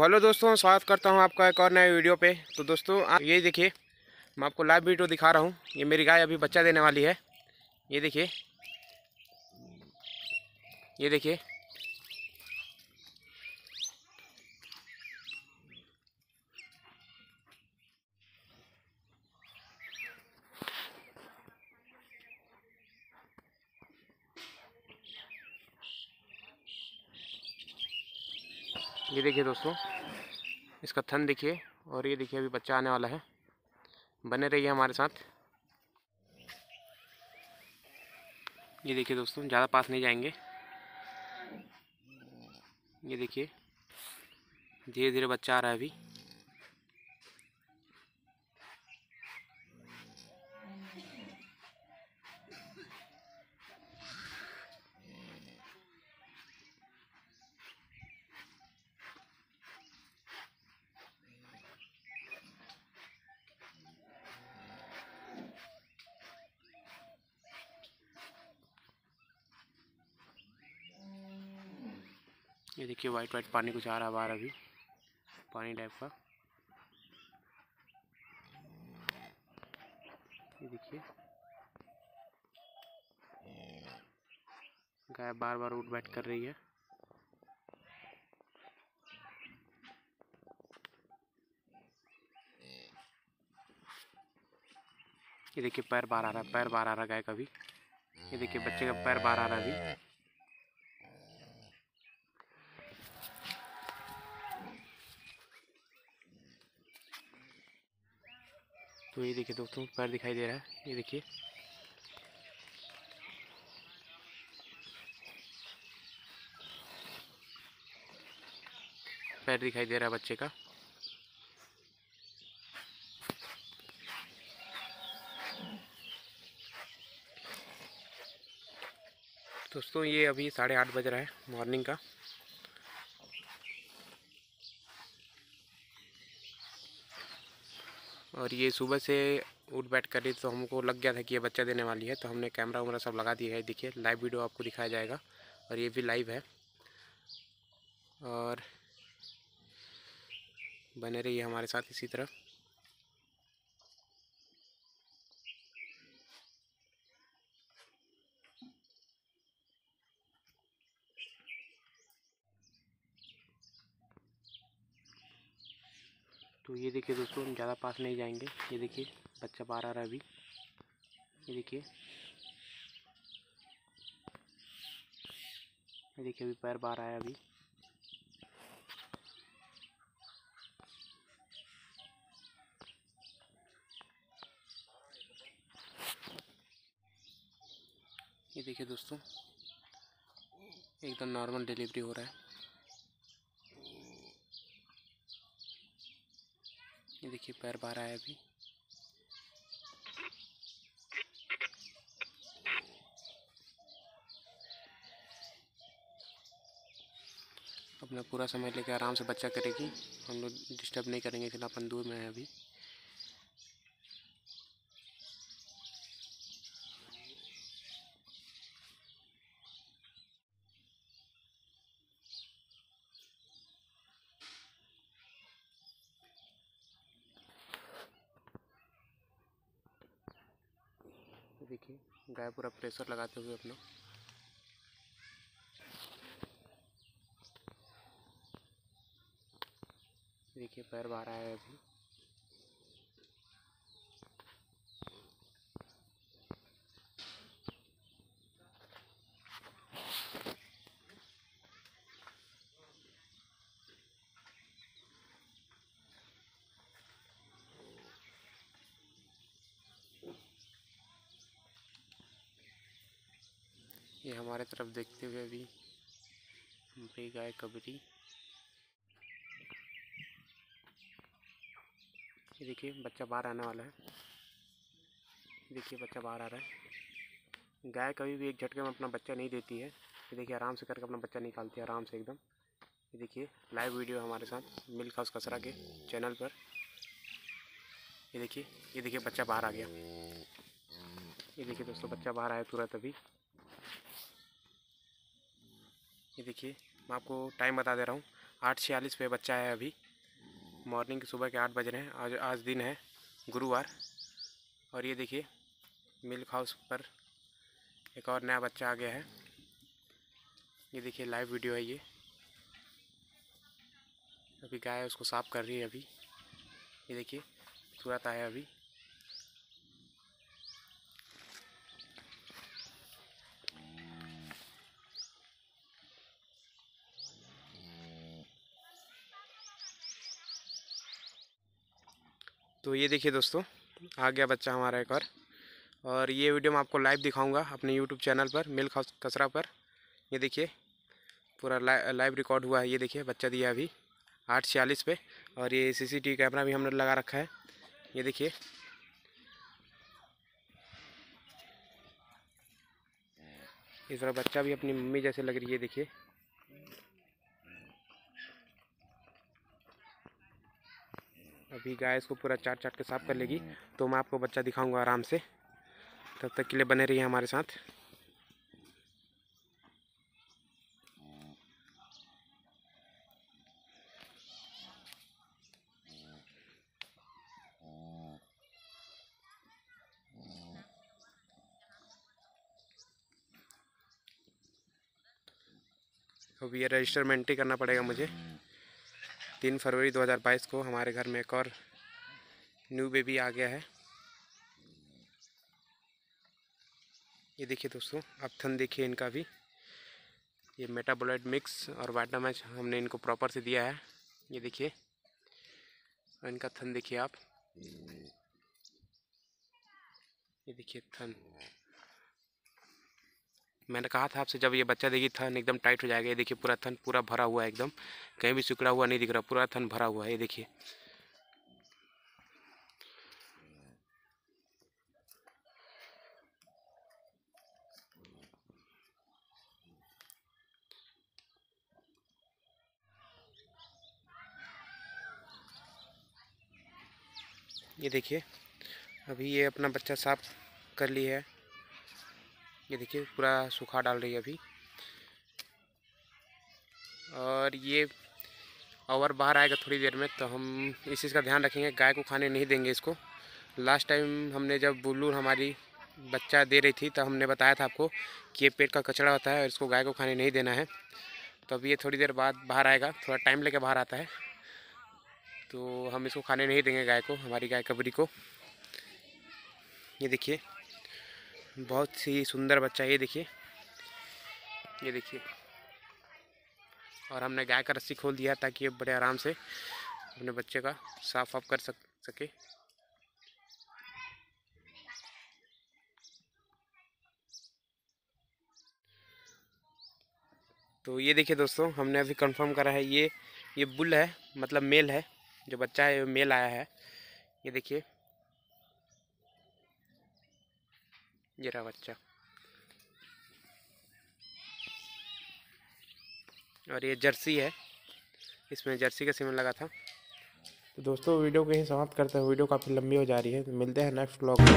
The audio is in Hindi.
हेलो दोस्तों, स्वागत करता हूँ आपका एक और नए वीडियो पे। तो दोस्तों आप ये देखिए, मैं आपको लाइव वीडियो दिखा रहा हूँ। ये मेरी गाय अभी बच्चा देने वाली है। ये देखिए ये देखिए ये देखिए दोस्तों, इसका थन देखिए और ये देखिए अभी बच्चा आने वाला है। बने रहिए हमारे साथ। ये देखिए दोस्तों, ज़्यादा पास नहीं जाएँगे। ये देखिए धीरे धीरे बच्चा आ रहा है अभी। ये देखिए वाइट वाइट पानी कुछ आ रहा बाहर अभी, पानी टाइप का। ये देखिए। गाय बार बार उठ बैठ कर रही है। ये देखिए पैर बाहर आ रहा है, पैर बाहर आ रहा है गाय का भी। ये देखिए बच्चे का पैर बाहर आ रहा है अभी। तो ये देखिए दोस्तों, पैर दिखाई दे रहा है। ये देखिए। पैर दिखाई दे रहा है बच्चे का। दोस्तों, ये अभी साढ़े आठ बज रहा है मॉर्निंग का। और ये सुबह से उठ बैठ कर रही तो हमको लग गया था कि ये बच्चा देने वाली है तो हमने कैमरा वैमरा सब लगा दिया है। देखिए लाइव वीडियो आपको दिखाया जाएगा और ये भी लाइव है। और बने रहिए हमारे साथ इसी तरह। तो ये देखिए दोस्तों, हम ज़्यादा पास नहीं जाएँगे। ये देखिए, बच्चा बाहर आ रहा है अभी। ये देखिए। ये देखिए, अभी पैर बाहर आया अभी। ये देखिए दोस्तों, एकदम नॉर्मल डिलीवरी हो रहा है। ये देखिए पैर बाहर आया अभी। अपना पूरा समय लेके आराम से बच्चा करेगी। हम लोग डिस्टर्ब नहीं करेंगे, फ़िलहाल अपन दूर में है अभी। देखिए गाय पूरा प्रेशर लगाते हुए अपना। देखिए पैर बाहर आया है अभी। ये हमारे तरफ़ देखते हुए अभी बड़ी गाय कबरी। ये देखिए, बच्चा बाहर आने वाला है। देखिए, बच्चा बाहर आ रहा है। गाय कभी भी एक झटके में अपना बच्चा नहीं देती है। ये देखिए, आराम से करके अपना बच्चा निकालती है, आराम से एकदम। ये देखिए लाइव वीडियो हमारे साथ मिल्क हाउस कसरा के चैनल पर। ये देखिए ये देखिए, बच्चा बाहर आ गया। ये देखिए दोस्तों, बच्चा बाहर आया तुरंत अभी। ये देखिए, मैं आपको टाइम बता दे रहा हूँ। आठ छियालीस पे बच्चा है अभी। मॉर्निंग सुबह के आठ बज रहे हैं। आज आज दिन है, गुरुवार। और ये देखिए मिल्क हाउस पर एक और नया बच्चा आ गया है। ये देखिए लाइव वीडियो है ये। अभी गाय उसको साफ़ कर रही है अभी। ये देखिए, तुरंत आया अभी। तो ये देखिए दोस्तों आ गया बच्चा हमारा एक और। और ये वीडियो मैं आपको लाइव दिखाऊँगा अपने यूट्यूब चैनल पर मिल्क हाउस कसरा पर। ये देखिए पूरा ला, लाइव रिकॉर्ड हुआ है ये देखिए बच्चा दिया अभी आठ छियालीस पे। और ये सीसीटीवी कैमरा भी हमने लगा रखा है। ये देखिए। इस तरह बच्चा भी अपनी मम्मी जैसे लग रही है देखिए। अभी गाय इसको पूरा चाट चाट के साफ़ कर लेगी तो मैं आपको बच्चा दिखाऊँगा आराम से। तब तक के लिए बने रहिए हमारे साथ। अभी ये रजिस्टर एंट्री करना पड़ेगा मुझे। तीन फरवरी 2022 को हमारे घर में एक और न्यू बेबी आ गया है। ये देखिए दोस्तों अब थन देखिए इनका भी। ये मेटाबोलाइट मिक्स और वाइटामैच हमने इनको प्रॉपर से दिया है। ये देखिए और इनका थन देखिए आप। ये देखिए थन। मैंने कहा था आपसे, जब ये बच्चा देगी थन एकदम टाइट हो जाएगा, ये देखिए पूरा थन पूरा भरा हुआ है एकदम। कहीं भी सिकड़ा हुआ नहीं दिख रहा, पूरा थन भरा हुआ है, ये देखिए। ये देखिए, अभी ये अपना बच्चा साफ़ कर ली है। ये देखिए, पूरा सूखा डाल रही है अभी। और ये और बाहर आएगा थोड़ी देर में तो हम इस चीज़ का ध्यान रखेंगे, गाय को खाने नहीं देंगे इसको। लास्ट टाइम हमने जब बुल्लू हमारी बच्चा दे रही थी तो हमने बताया था आपको कि ये पेट का कचरा होता है और इसको गाय को खाने नहीं देना है। तो अभी ये थोड़ी देर बाद बाहर आएगा, थोड़ा टाइम लेके बाहर आता है। तो हम इसको खाने नहीं देंगे गाय को, हमारी गाय कबरी को। ये देखिए। बहुत ही सुंदर बच्चा ये देखिए। ये देखिए। और हमने गाय का रस्सी खोल दिया ताकि ये बड़े आराम से अपने बच्चे का साफ़ ऑफ़ कर सक, सके। तो ये देखिए दोस्तों, हमने अभी कंफर्म करा है ये ये बुल है मतलब मेल है, जो बच्चा है, वो मेल आया है। ये देखिए। रहा बच्चा और ये जर्सी है। इसमें जर्सी का सीमन लगा था। तो दोस्तों, वीडियो को यही समाप्त करते हैं। वीडियो काफ़ी लंबी हो जा रही है। तो मिलते हैं नेक्स्ट ब्लॉग में।